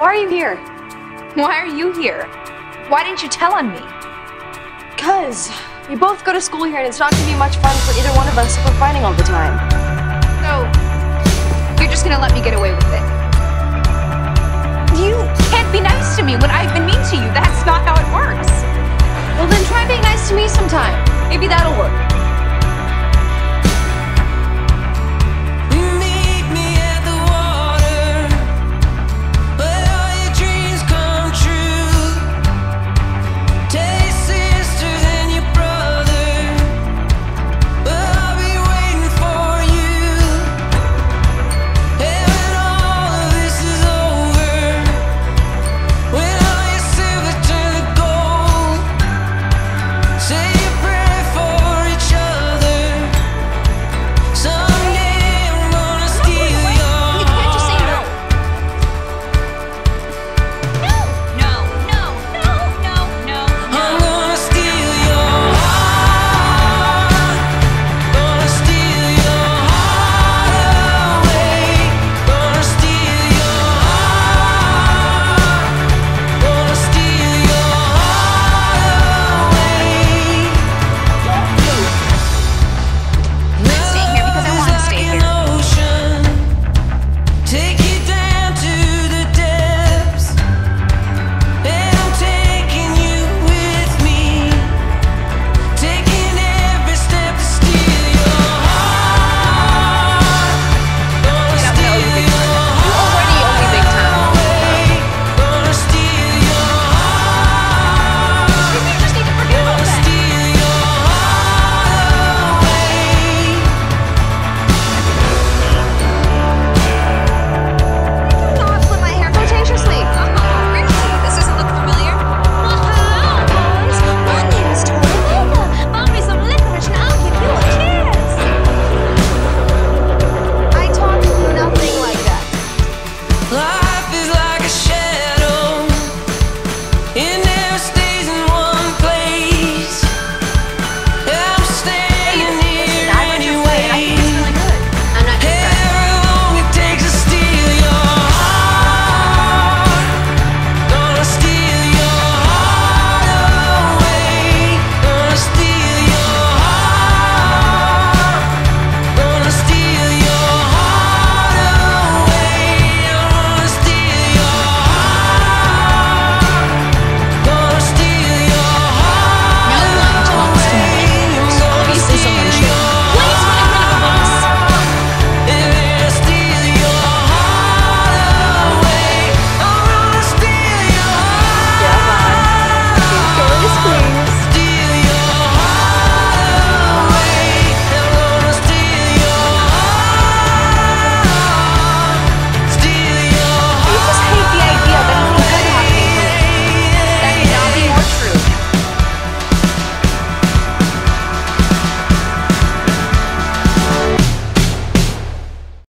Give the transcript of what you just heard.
Why are you here? Why are you here? Why didn't you tell on me? Cause we both go to school here and it's not gonna be much fun for either one of us if we're fighting all the time. So, you're just gonna let me get away with it? You can't be nice to me when I've been mean to you. That's not how it works. Well then try being nice to me sometime. Maybe that'll work.